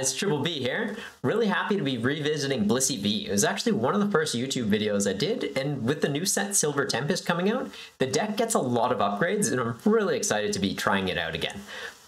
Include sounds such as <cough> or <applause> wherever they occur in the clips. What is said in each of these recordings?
guys, Triple B here. Really happy to be revisiting Blissey V. It was actually one of the first YouTube videos I did, and with the new set Silver Tempest coming out, the deck gets a lot of upgrades, and I'm really excited to be trying it out again.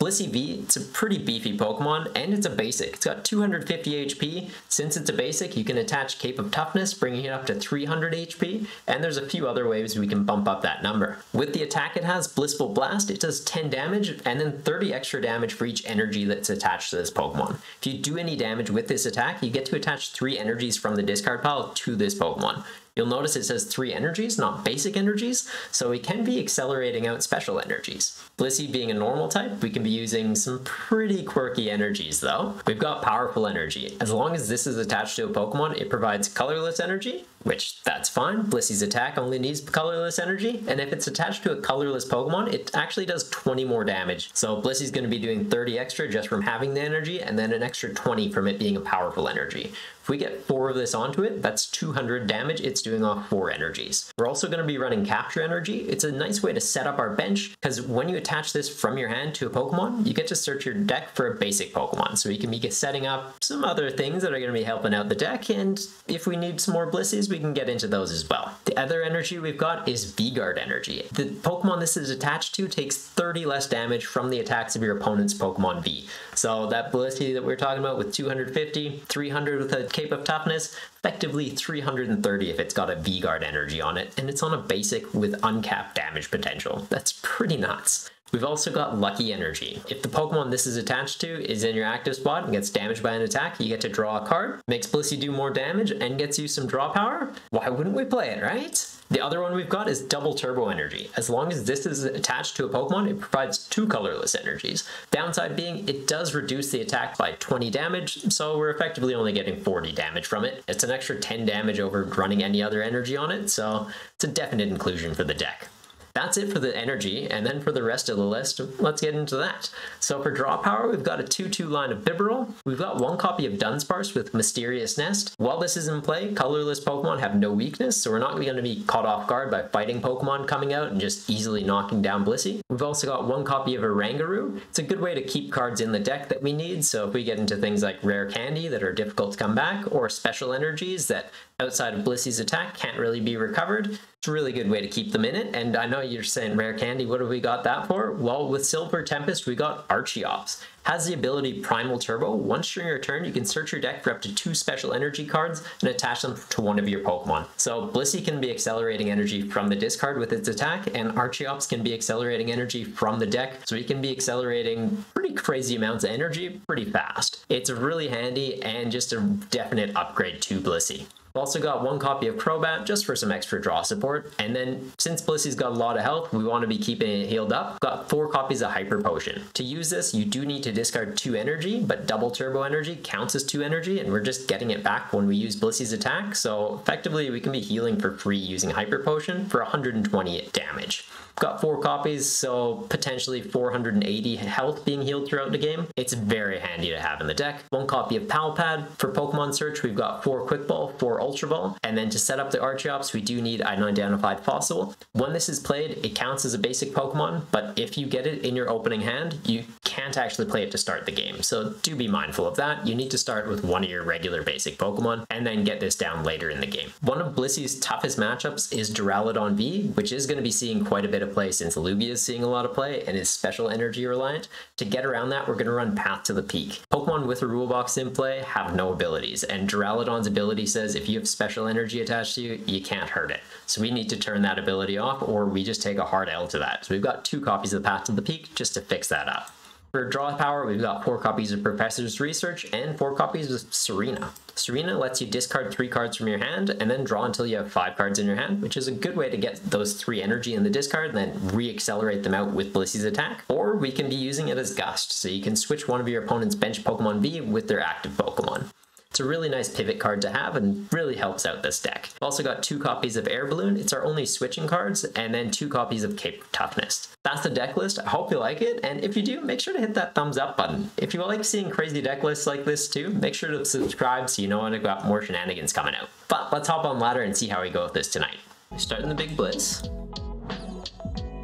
Blissey V, it's a pretty beefy Pokemon, and it's a basic. It's got 250 HP. Since it's a basic, you can attach Cape of Toughness, bringing it up to 300 HP, and there's a few other ways we can bump up that number. With the attack it has, Blissful Blast, it does 10 damage, and then 30 extra damage for each energy that's attached to this Pokemon. If you do any damage with this attack, you get to attach 3 energies from the discard pile to this Pokemon. You'll notice it says three energies, not basic energies, so we can be accelerating out special energies. Blissey being a normal type, we can be using some pretty quirky energies though. We've got powerful energy. As long as this is attached to a Pokemon, it provides colorless energy, which that's fine. Blissey's attack only needs colorless energy, and if it's attached to a colorless Pokemon, it actually does 20 more damage. So Blissey's going to be doing 30 extra just from having the energy, and then an extra 20 from it being a powerful energy. If we get four of this onto it, that's 200 damage. It's doing off four energies. We're also going to be running capture energy. It's a nice way to set up our bench because when you attach this from your hand to a Pokemon, you get to search your deck for a basic Pokemon. So we can be setting up some other things that are going to be helping out the deck. And if we need some more Blisseys, we can get into those as well. The other energy we've got is V-Guard energy. The Pokemon this is attached to takes 30 less damage from the attacks of your opponent's Pokemon V. So that Blissey that we are talking about with 250, 300 with a Cape of Toughness, effectively 330 if it's got a V-Guard energy on it, and it's on a basic with uncapped damage potential. That's pretty nuts. We've also got Lucky Energy. If the Pokemon this is attached to is in your active spot and gets damaged by an attack, you get to draw a card, makes Blissey do more damage, and gets you some draw power. Why wouldn't we play it, right? The other one we've got is Double Turbo Energy. As long as this is attached to a Pokemon, it provides two colorless energies. Downside being, it does reduce the attack by 20 damage, so we're effectively only getting 40 damage from it. It's an extra 10 damage over running any other energy on it, so it's a definite inclusion for the deck. That's it for the energy, and then for the rest of the list, let's get into that. So for draw power, we've got a 2-2 line of Bibarel. We've got one copy of Dunsparce with Mysterious Nest. While this is in play, colorless Pokemon have no weakness, so we're not going to be caught off guard by fighting Pokemon coming out and just easily knocking down Blissey. We've also got one copy of Oranguru. It's a good way to keep cards in the deck that we need, so if we get into things like Rare Candy that are difficult to come back, or special energies that outside of Blissey's attack can't really be recovered, it's a really good way to keep them in it. And I know you're saying rare candy, what have we got that for? Well, with Silver Tempest, we got Archeops. Has the ability Primal Turbo. Once during your turn, you can search your deck for up to two special energy cards and attach them to one of your Pokemon. So Blissey can be accelerating energy from the discard with its attack, and Archeops can be accelerating energy from the deck. So he can be accelerating pretty crazy amounts of energy pretty fast. It's really handy and just a definite upgrade to Blissey. We've also got one copy of Crobat just for some extra draw support. And then since Blissey's got a lot of health, we want to be keeping it healed up. Got four copies of Hyper Potion. To use this, you do need to discard two energy, but double turbo energy counts as two energy, and we're just getting it back when we use Blissey's attack. So effectively, we can be healing for free using Hyper Potion for 120 damage. Got four copies, so potentially 480 health being healed throughout the game. It's very handy to have in the deck. One copy of Pal Pad. For Pokemon Search, we've got four Quick Ball, four Ultra Ball, and then to set up the Archeops, we do need an identified fossil. When this is played, it counts as a basic Pokemon, but if you get it in your opening hand, you can't actually play it to start the game. So do be mindful of that. You need to start with one of your regular basic Pokemon and then get this down later in the game. One of Blissey's toughest matchups is Duraludon V, which is going to be seeing quite a bit of play since Lugia is seeing a lot of play and is special energy reliant. To get around that, we're going to run Path to the Peak. Pokemon with a rule box in play have no abilities, and Duraludon's ability says if you have special energy attached to you, you can't hurt it. So we need to turn that ability off, or we just take a hard L to that. So we've got two copies of the Path to the Peak just to fix that up. For draw power, we've got four copies of Professor's Research and four copies of Serena. Serena lets you discard three cards from your hand and then draw until you have five cards in your hand, which is a good way to get those three energy in the discard and then re-accelerate them out with Blissey's attack. Or we can be using it as Gust, so you can switch one of your opponent's bench Pokemon V with their active Pokemon. It's a really nice pivot card to have and really helps out this deck. I've also got two copies of Air Balloon. It's our only switching cards, and then two copies of Cape Toughness. That's the deck list. I hope you like it, and if you do, make sure to hit that thumbs up button. If you like seeing crazy deck lists like this too, make sure to subscribe so you know when I've got more shenanigans coming out. But let's hop on ladder and see how we go with this tonight. Starting the big blitz.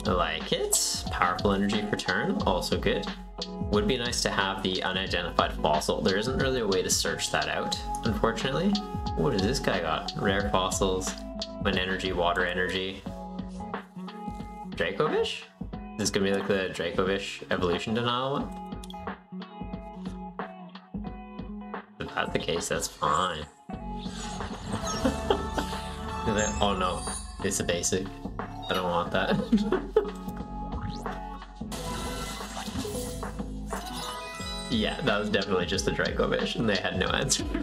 I like it. Powerful energy for turn, also good. Would be nice to have the unidentified fossil. There isn't really a way to search that out, unfortunately. What does this guy got? Rare fossils, wind energy, water energy. Dracovish? Is this gonna be like the Dracovish evolution denial one? If that's the case, that's fine. <laughs> oh no, it's a basic. I don't want that. <laughs> yeah, that was definitely just a Dracovish, and they had no answer. <laughs>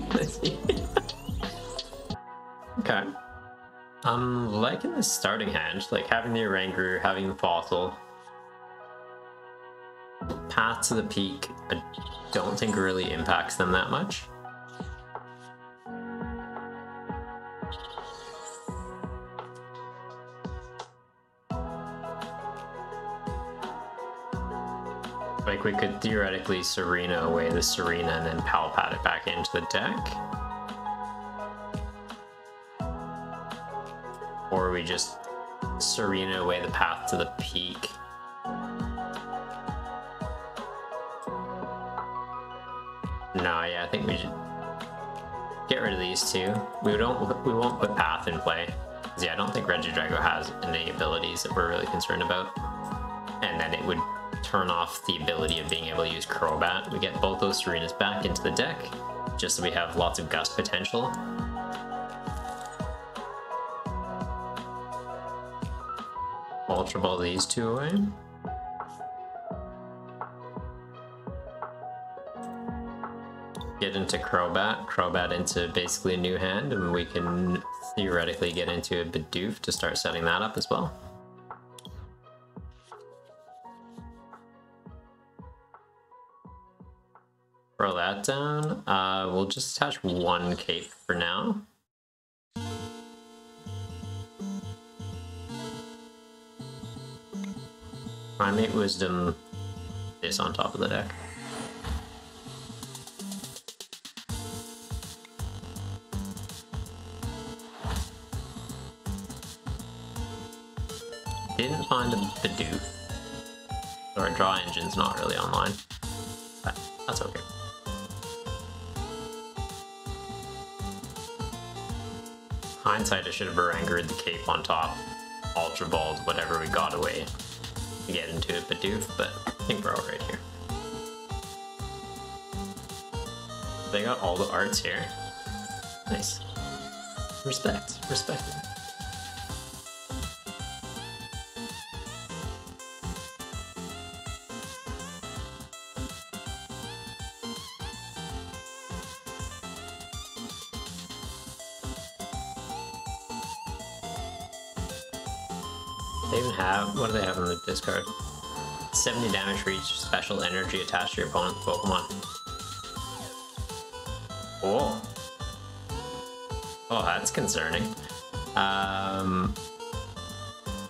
okay. Um, I'm liking the starting hand, like having the Oranguru, having the Fossil. Path to the peak, I don't think really impacts them that much. We could theoretically Serena away the Serena and then Pal Pad it back into the deck. Or we just Serena away the path to the peak. No, yeah, I think we should get rid of these two. We don't we won't put path in play. Yeah, I don't think Regidrago has any abilities that we're really concerned about. And then it would turn off the ability of being able to use Crobat. We get both those Serenas back into the deck, just so we have lots of Gust potential. Ultra Ball these two away. Get into Crobat, Crobat into basically a new hand, and we can theoretically get into a Bidoof to start setting that up as well. Down. Uh, we'll just attach one cape for now. Primate Wisdom is on top of the deck. Didn't find the Bidoof. Or draw engine's not really online. But that's okay. Hindsight, I should have Barangered the cape on top, Ultra Balled whatever we got away to get into it, Bidoof, but I think we're all right here. They got all the arts here. Nice. Respect, respect. 7 discard. 70 damage for each special energy attached to your opponent's Pokemon. Oh, Oh, that's concerning. Um,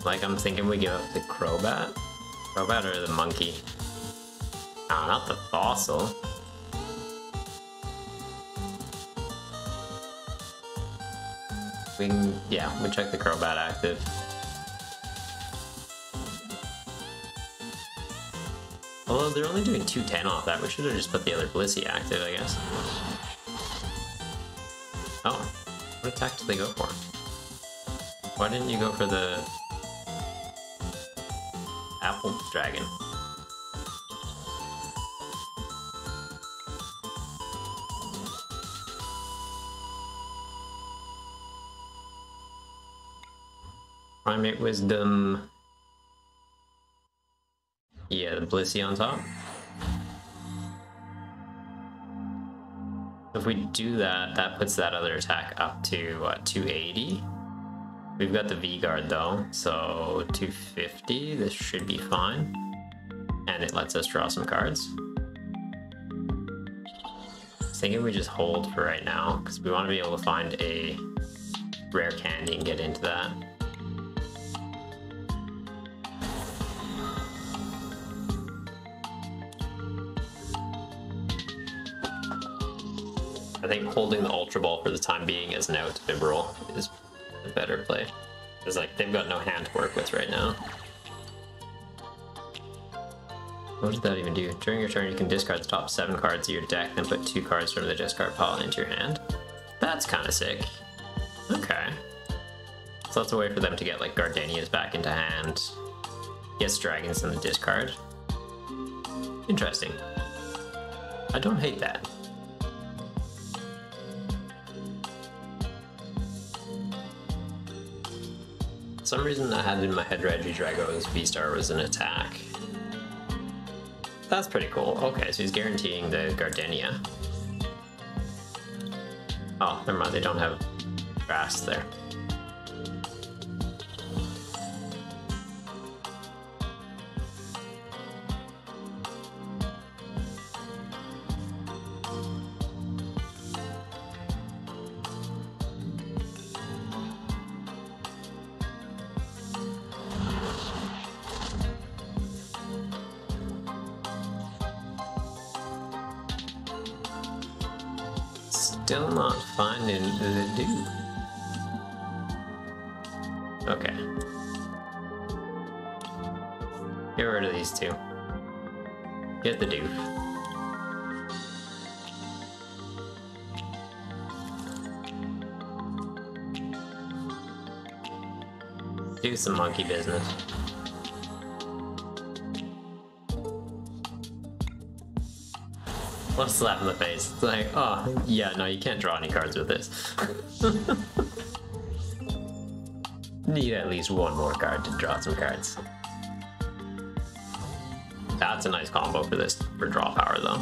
like, I'm thinking we give up the Crobat? Crobat or the Monkey? Nah, not the Fossil. We can, yeah, we check the Crobat active. Although they're only doing 210 off that, we should have just put the other Blissey active, I guess. Oh, what attack did they go for? Why didn't you go for the Apple Dragon? Primate Wisdom the Blissey on top. If we do that, that puts that other attack up to, what, 280? We've got the V-Guard though, so 250, this should be fine. And it lets us draw some cards. I was thinking we just hold for right now, because we want to be able to find a rare candy and get into that. I think holding the Ultra Ball for the time being as an out Bibarel is a better play. Because like they've got no hand to work with right now. what did that even do? During your turn, you can discard the top seven cards of your deck, then put two cards from the discard pile into your hand. That's kind of sick. Okay. So that's a way for them to get like Gardenias back into hand. Yes, dragons in the discard. Interesting. I don't hate that. Some reason I had in my head Regidrago's V-Star was an attack. That's pretty cool. Okay, so he's guaranteeing the Gardenia. Oh, never mind, they don't have grass there. Still not finding the dude. Okay. Get rid of these two. Get the dude. Do some monkey business. What a slap in the face. It's like, oh, yeah, no, you can't draw any cards with this. <laughs> Need at least one more card to draw some cards. That's a nice combo for this, for draw power though.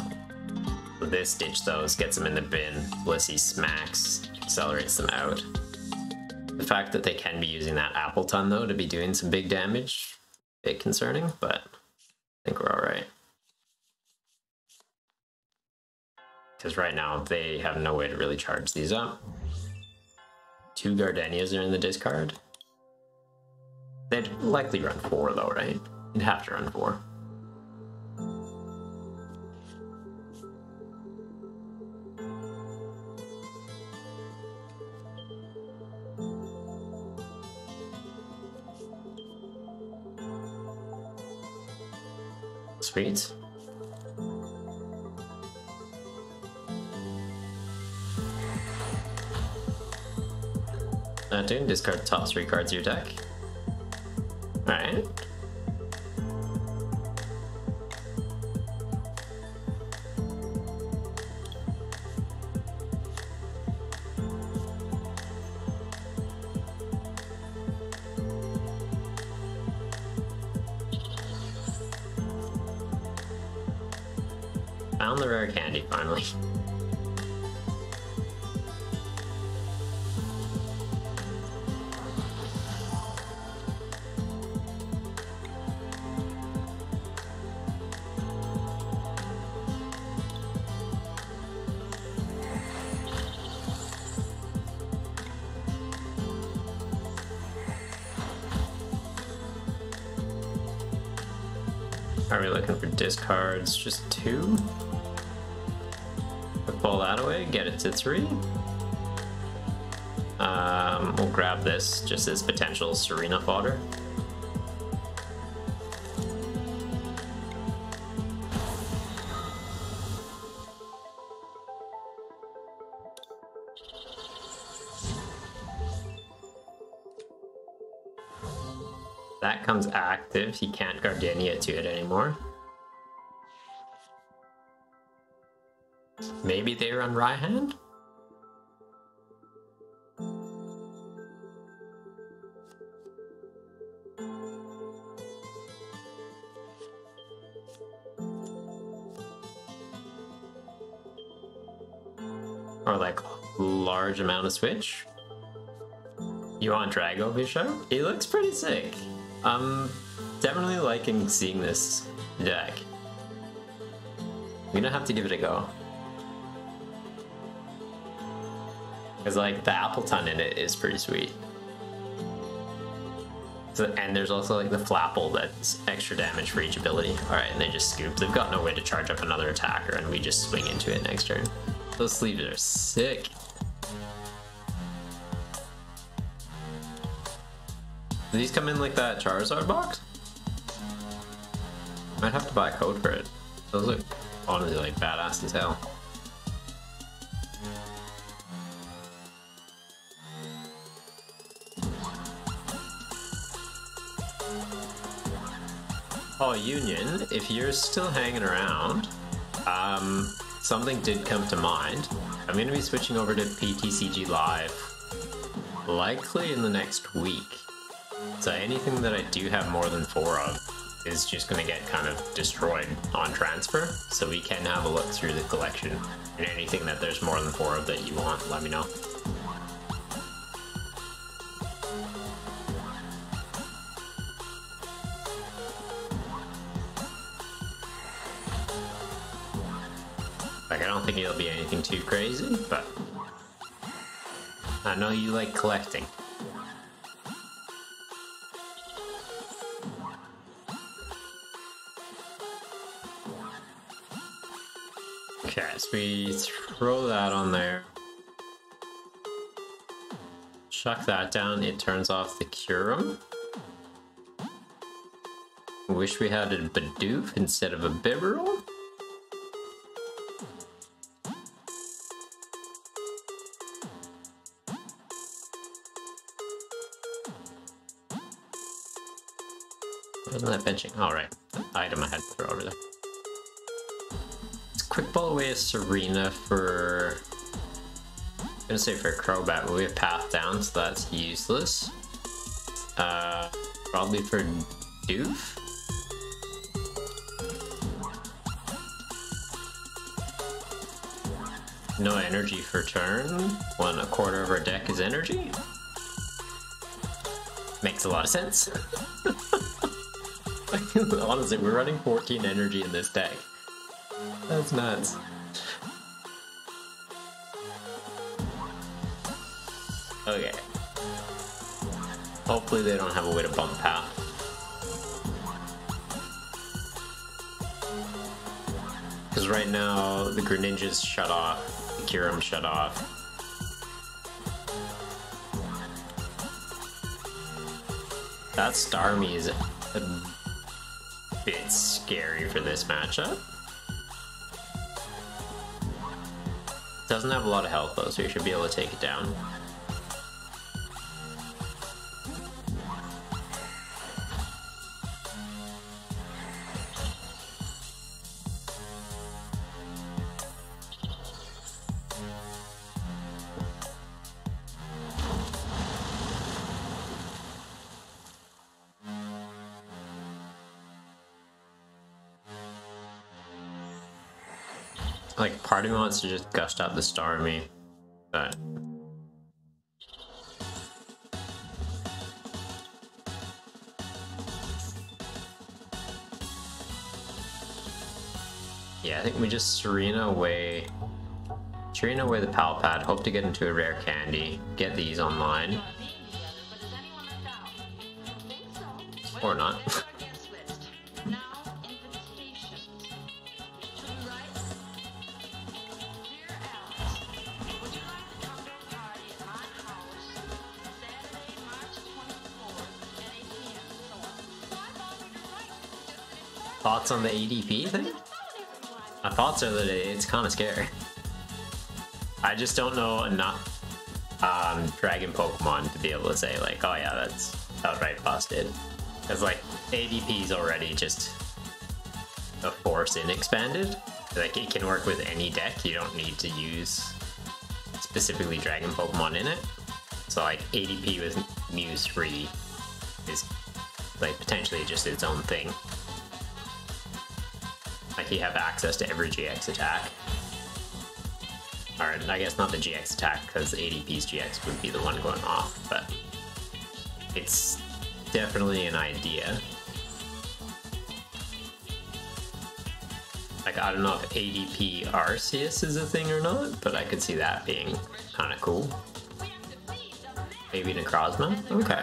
This ditch those, gets them in the bin, Blissey smacks, accelerates them out. The fact that they can be using that Appletun though to be doing some big damage, bit concerning, but I think we're alright. Because right now they have no way to really charge these up. Two Gardenias are in the discard. They'd likely run four though, right? You'd have to run four. Sweet. That doing discard top three cards of your deck. Alright. Discards? Just two? We'll pull that away, get it to three. Um, we'll grab this, just as potential Serena fodder. That comes active, he can't Gardenia to it anymore. Maybe they run Raihan? Or like large amount of switch. You want Drago Bishop? He looks pretty sick. I'm definitely liking seeing this deck. I'm gonna have to give it a go. Because like the Appletun in it is pretty sweet. So, and there's also like the Flapple that's extra damage for each ability. Alright, and they just scoop. They've got no way to charge up another attacker and we just swing into it next turn. Those sleeves are sick. Do these come in like that Charizard box? Might have to buy a code for it. Those look honestly like badass as hell. Union, if you're still hanging around, um, something did come to mind. I'm going to be switching over to PTCG Live likely in the next week. So anything that I do have more than four of is just going to get kind of destroyed on transfer. So we can have a look through the collection. And anything that there's more than four of that you want, let me know. Think it'll be anything too crazy, but I know you like collecting. Okay, so we throw that on there. Chuck that down, it turns off the Kyurem. Wish we had a Bidoof instead of a Bibarel. Benching? Alright, item I had to throw over there. Let's quick ball away a Serena for... I'm gonna say for Crobat, but we have Path down, so that's useless. Uh, probably for Doof? No energy for turn, when a quarter of our deck is energy. Makes a lot of sense. <laughs> <laughs> Honestly, we're running 14 energy in this deck. That's nuts. Okay. Hopefully they don't have a way to bump out. Because right now, the Greninja's shut off, the Kyurem shut off. That Starmie is a bit scary for this matchup. Doesn't have a lot of health though, so you should be able to take it down. Part of me wants to just gust out the Starmie, but... Yeah, I think we just Serena away... Serena away the Pad. hope to get into a rare candy, get these online. Or not. <laughs> <laughs> Thoughts on the ADP thing? My thoughts are that it's kind of scary. I just don't know enough um, Dragon Pokemon to be able to say like, oh yeah, that's outright busted. Because like ADP is already just a force in expanded. Like it can work with any deck. You don't need to use specifically Dragon Pokemon in it. So like ADP with Muse 3 is like potentially just its own thing. You have access to every GX attack. Or I guess not the GX attack, because ADP's GX would be the one going off, but it's definitely an idea. Like, I don't know if ADP Arceus is a thing or not, but I could see that being kind of cool. Maybe Necrozma? Okay.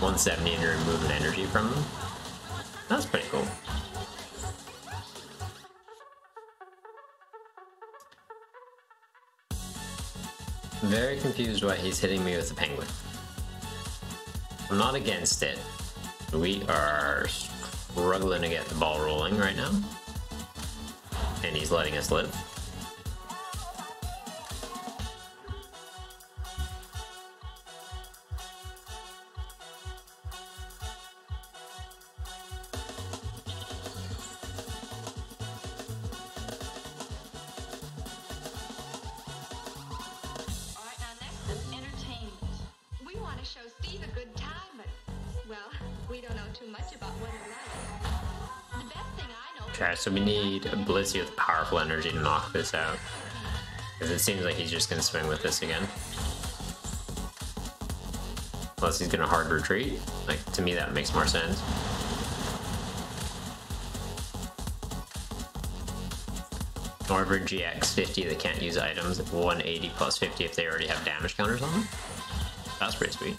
170 and you're removing energy from them. That's pretty cool. Very confused why he's hitting me with the penguin. I'm not against it. We are struggling to get the ball rolling right now. And he's letting us live. Okay, so we need Blissey with powerful energy to knock this out. Because it seems like he's just going to swing with this again. Unless he's going to hard retreat. Like, to me that makes more sense. Norbert GX 50, they can't use items. 180 plus 50 if they already have damage counters on them. That's pretty sweet.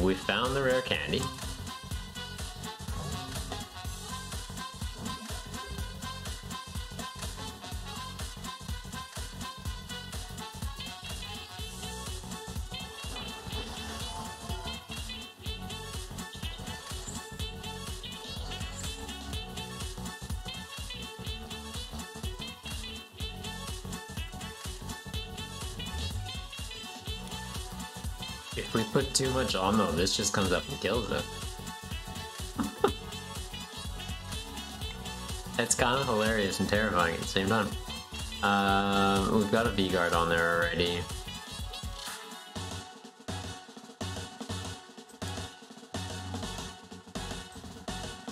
We found the rare candy. If we put too much on though, this just comes up and kills it. <laughs> it's kind of hilarious and terrifying at the same time. Uh, we've got a V-Guard on there already.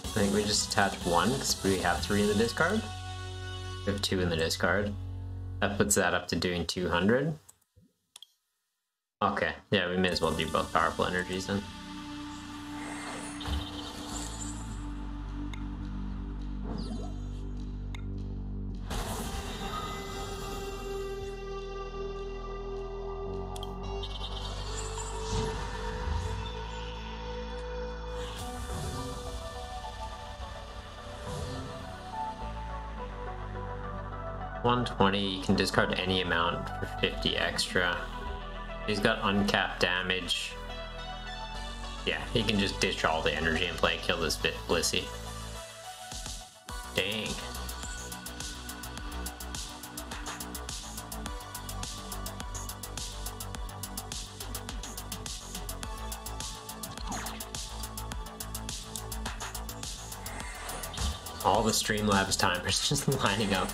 I think we just attach one because we have three in the discard. We have two in the discard. That puts that up to doing 200. Okay, yeah, we may as well do both powerful energies then. One twenty. You can discard any amount for fifty extra. He's got uncapped damage. Yeah, he can just ditch all the energy and play kill this bit Blissey. Dang. All the Streamlabs timers just <laughs> lining up.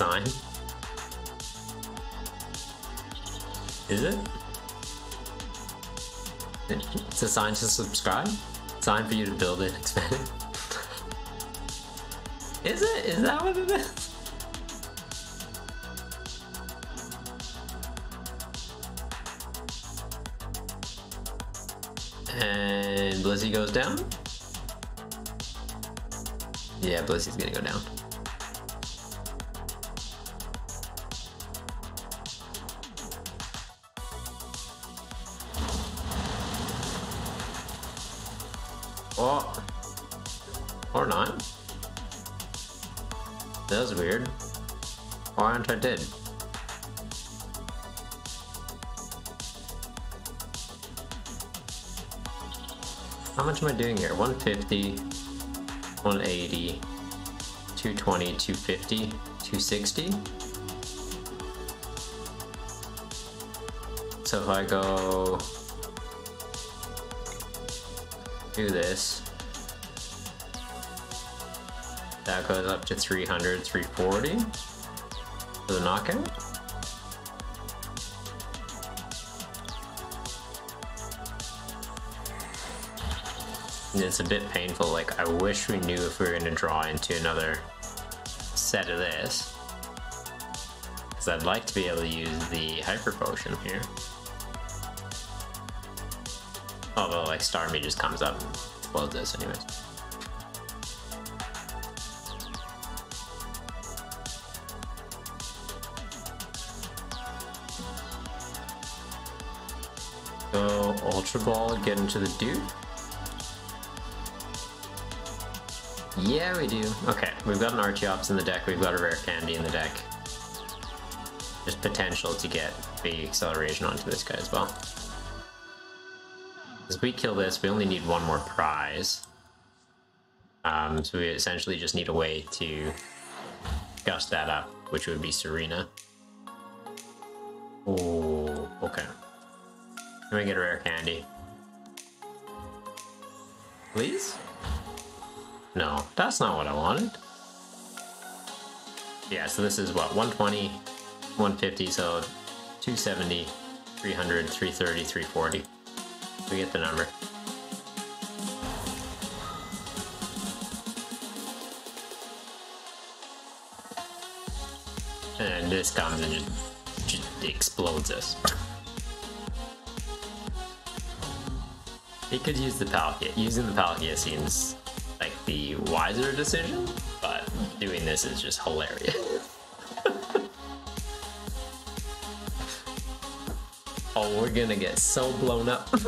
Sign. Is it? It's a sign to subscribe? Sign for you to build it, expand it. <laughs> is it? Is that what it is? And Blissey goes down? Yeah, Blissey's gonna go down. 150, 180, 220, 250, 260? So if I go do this. That goes up to 300, 340 for the knockout. it's a bit painful. Like, I wish we knew if we were going to draw into another set of this. Because I'd like to be able to use the Hyper Potion here. Although, like, Starmie just comes up and explodes this anyways. Ultra Ball, get into the Duke. Yeah, we do. Okay, we've got an Archeops in the deck, we've got a Rare Candy in the deck. There's potential to get the acceleration onto this guy as well. As we kill this, we only need one more prize. Um, so we essentially just need a way to gust that up, which would be Serena. Oh, okay. Let me get a rare candy. Please? No, that's not what I wanted. Yeah, so this is what, 120, 150, so 270, 300, 330, 340. We get the number. And this comes and just, explodes us. He could use the Palkia. Using the Palkia seems the wiser decision, but doing this is just hilarious. <laughs> oh, we're gonna get so blown up. <laughs>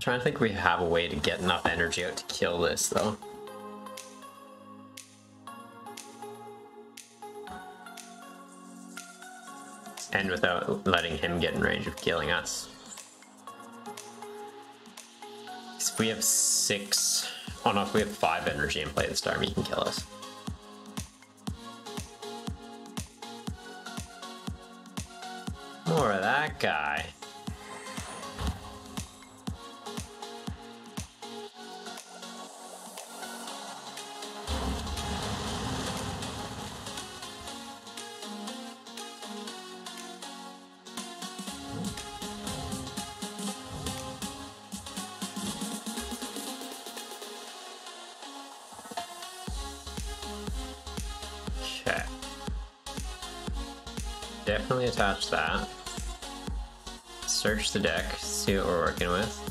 trying to think we have a way to get enough energy out to kill this though. And without letting him get in range of killing us. If we have six, oh no, if we have five energy and play the storm, he can kill us. More of that guy. Definitely attach that. Search the deck, see what we're working with.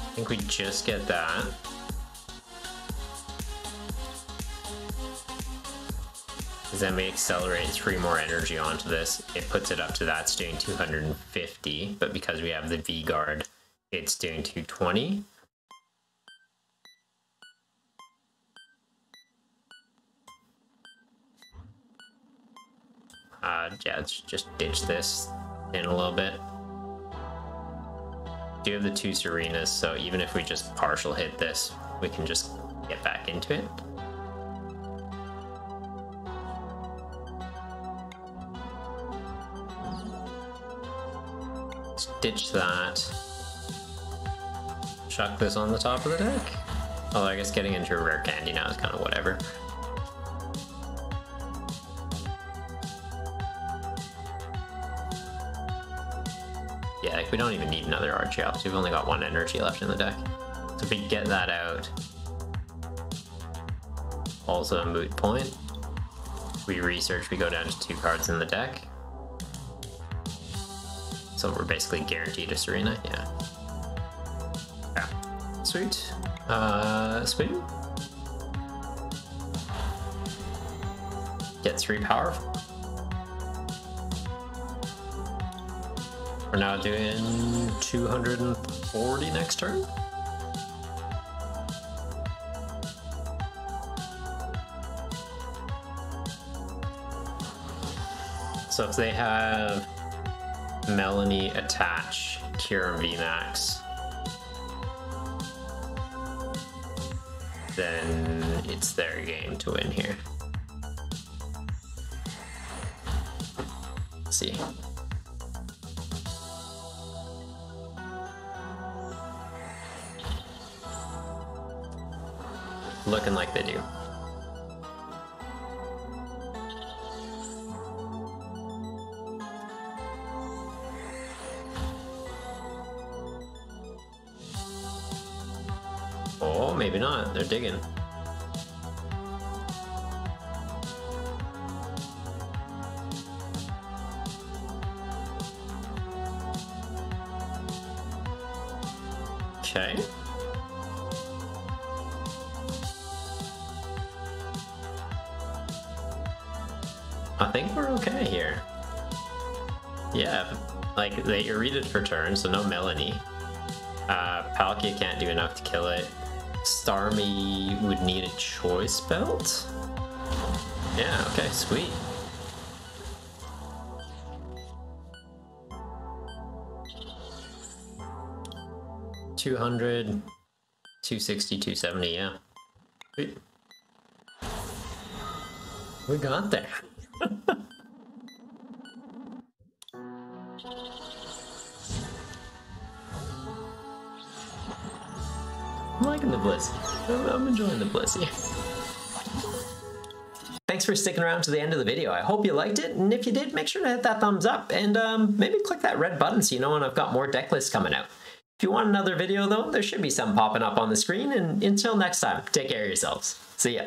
I think we just get that. then we accelerate three more energy onto this. It puts it up to that's doing 250, but because we have the V-Guard, it's doing 220. Uh, yeah, let's just ditch this in a little bit. Do have the two Serenas, so even if we just partial hit this, we can just get back into it. Let's ditch that chuck this on the top of the deck. Although I guess getting into a rare candy now is kind of whatever. Yeah, like we don't even need another Archeops. We've only got one energy left in the deck. So if we get that out, also a moot point. We research, we go down to two cards in the deck. So we're basically guaranteed a Serena, yeah. Sweet. Uh. Get three power. We're now doing 240 next turn. So if they have Melony attach Kyurem VMAX, then it's their game to win here. Let's see. Looking like they do. they're digging. Okay. I think we're okay here. Yeah, like, they irradiated for turn, so no Melony. Uh, Palkia can't do enough to kill it. Starmie would need a choice belt? Yeah, okay, sweet. Two hundred, two sixty, two seventy, yeah. We got there. I'm enjoying the Blissey. Thanks for sticking around to the end of the video. I hope you liked it, and if you did, make sure to hit that thumbs up, and um, maybe click that red button so you know when I've got more deck lists coming out. If you want another video though, there should be some popping up on the screen, and until next time, take care of yourselves. See ya.